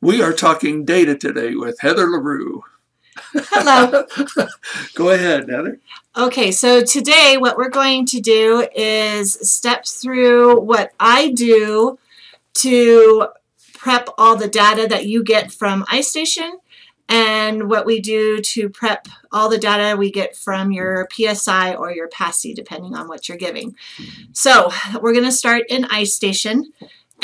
We are talking data today with Heather LaRue. Hello. Go ahead, Heather. Okay, so today what we're going to do is step through what I do to prep all the data that you get from iStation and what we do to prep all the data we get from your PSI or your PASI, depending on what you're giving. So we're going to start in iStation,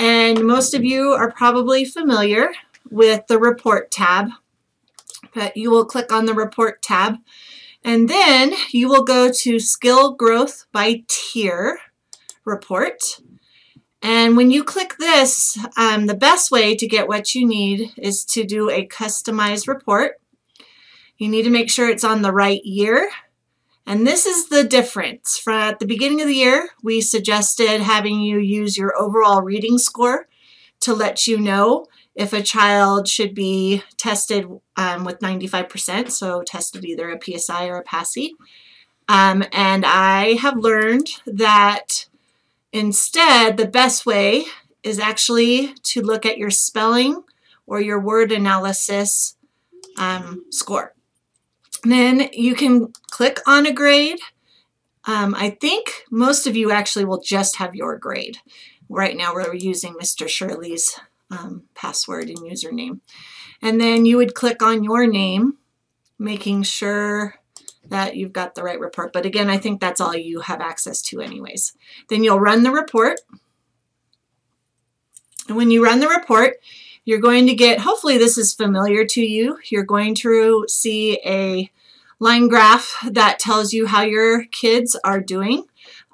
and most of you are probably familiar with the Report tab, but you will click on the Report tab, and then you will go to Skill Growth by Tier Report, and when you click this, um, the best way to get what you need is to do a customized report. You need to make sure it's on the right year. And this is the difference. From at the beginning of the year, we suggested having you use your overall reading score to let you know if a child should be tested um, with 95%, so tested either a PSI or a PASI. Um, and I have learned that Instead, the best way is actually to look at your spelling or your word analysis um, score. Then you can click on a grade. Um, I think most of you actually will just have your grade. Right now we're using Mr. Shirley's um, password and username. And then you would click on your name, making sure that you've got the right report. But again, I think that's all you have access to anyways. Then you'll run the report. And when you run the report, you're going to get, hopefully this is familiar to you, you're going to see a line graph that tells you how your kids are doing.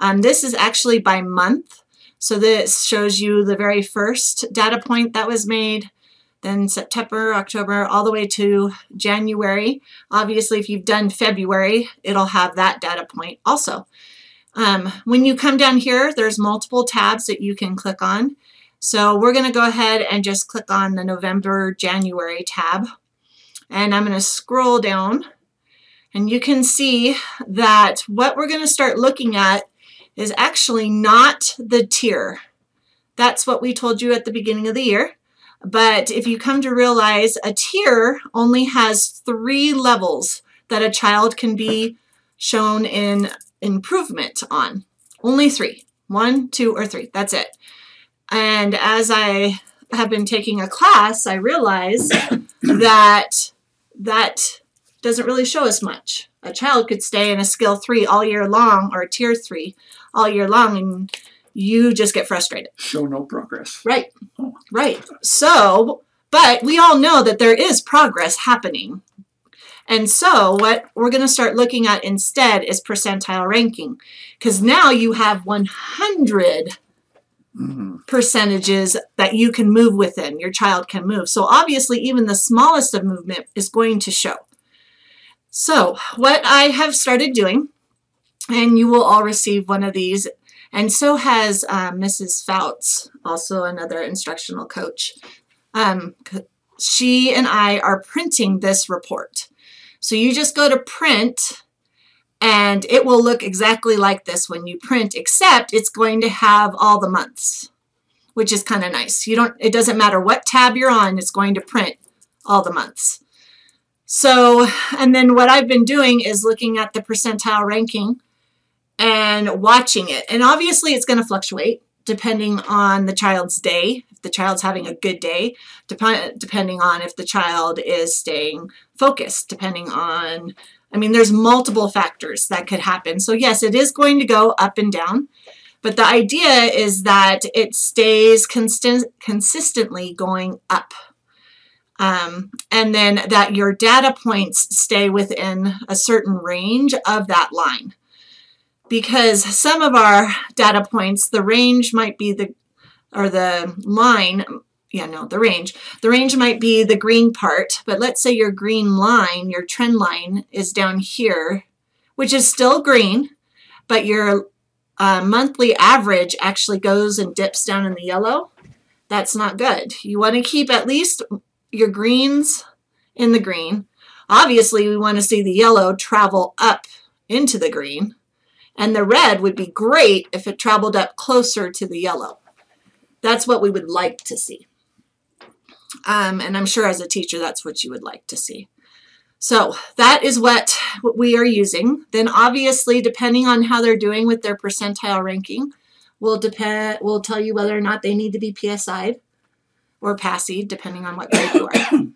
Um, this is actually by month. So this shows you the very first data point that was made, then September, October, all the way to January. Obviously, if you've done February, it'll have that data point also. Um, when you come down here, there's multiple tabs that you can click on. So we're going to go ahead and just click on the November, January tab. And I'm going to scroll down. And you can see that what we're going to start looking at is actually not the tier. That's what we told you at the beginning of the year. But if you come to realize a tier only has three levels that a child can be shown in improvement on. Only three: one, two, or three. That's it. And as I have been taking a class, I realize that that doesn't really show us much. A child could stay in a skill three all year long or a tier three all year long and you just get frustrated. Show no progress. Right. Oh. Right. So, but we all know that there is progress happening. And so what we're going to start looking at instead is percentile ranking because now you have 100 mm-hmm. percentages that you can move within, your child can move. So obviously even the smallest of movement is going to show. So what I have started doing, and you will all receive one of these and so has um, Mrs. Fouts, also another instructional coach. Um, she and I are printing this report. So you just go to print and it will look exactly like this when you print, except it's going to have all the months, which is kind of nice. You don't, it doesn't matter what tab you're on, it's going to print all the months. So, and then what I've been doing is looking at the percentile ranking and watching it. And obviously it's going to fluctuate depending on the child's day, if the child's having a good day, dep- depending on if the child is staying focused, depending on, I mean, there's multiple factors that could happen. So yes, it is going to go up and down, but the idea is that it stays constant, consistently going up. Um, and then that your data points stay within a certain range of that line because some of our data points, the range might be the, or the line, yeah, no, the range. The range might be the green part, but let's say your green line, your trend line is down here, which is still green, but your uh, monthly average actually goes and dips down in the yellow. That's not good. You want to keep at least your greens in the green. Obviously, we want to see the yellow travel up into the green. And the red would be great if it traveled up closer to the yellow. That's what we would like to see. Um, and I'm sure as a teacher, that's what you would like to see. So that is what, what we are using. Then obviously, depending on how they're doing with their percentile ranking, will depend will tell you whether or not they need to be PSI'd or PASI'd, depending on what grade you are.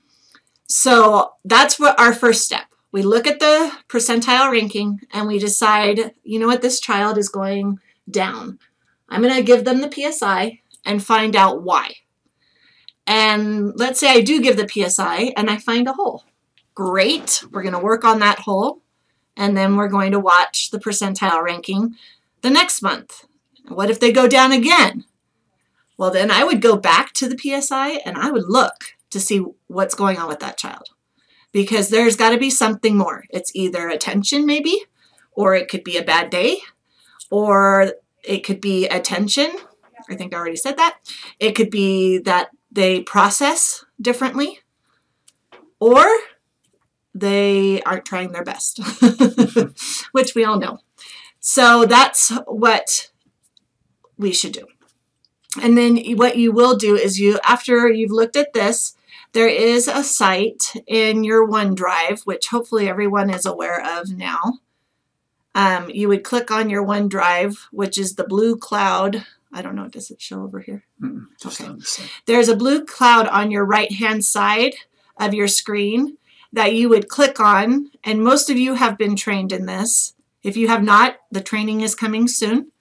So that's what our first step. We look at the percentile ranking and we decide, you know what, this child is going down. I'm going to give them the PSI and find out why. And let's say I do give the PSI and I find a hole. Great, we're going to work on that hole and then we're going to watch the percentile ranking the next month. What if they go down again? Well, then I would go back to the PSI and I would look to see what's going on with that child because there's got to be something more. It's either attention, maybe, or it could be a bad day, or it could be attention. I think I already said that. It could be that they process differently, or they aren't trying their best, which we all know. So that's what we should do. And then what you will do is you, after you've looked at this, there is a site in your OneDrive, which hopefully everyone is aware of now. Um, you would click on your OneDrive, which is the blue cloud. I don't know, does it show over here? Just Okay. the. There's a blue cloud on your right hand side of your screen that you would click on, and most of you have been trained in this. If you have not, the training is coming soon.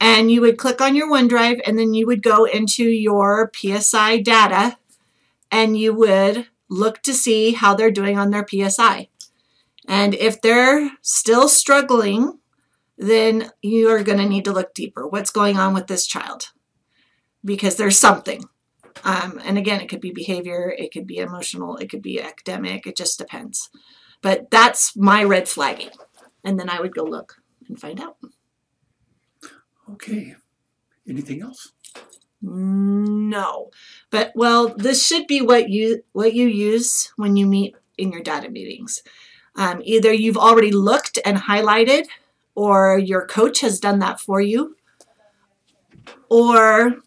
And you would click on your OneDrive, and then you would go into your PSI data and you would look to see how they're doing on their PSI. And if they're still struggling, then you are going to need to look deeper. What's going on with this child? Because there's something. Um, and again, it could be behavior, it could be emotional, it could be academic, it just depends. But that's my red flagging. And then I would go look and find out. Okay. Anything else? No. But well, this should be what you what you use when you meet in your data meetings. Um, either you've already looked and highlighted, or your coach has done that for you, or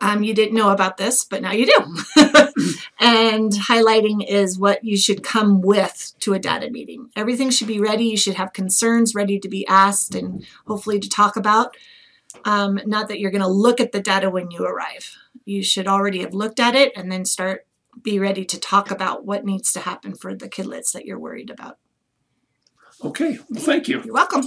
um, you didn't know about this, but now you do. and highlighting is what you should come with to a data meeting. Everything should be ready. You should have concerns ready to be asked and hopefully to talk about. Um, not that you're going to look at the data when you arrive. You should already have looked at it and then start be ready to talk about what needs to happen for the kidlets that you're worried about. Okay. Well, thank you. You're welcome.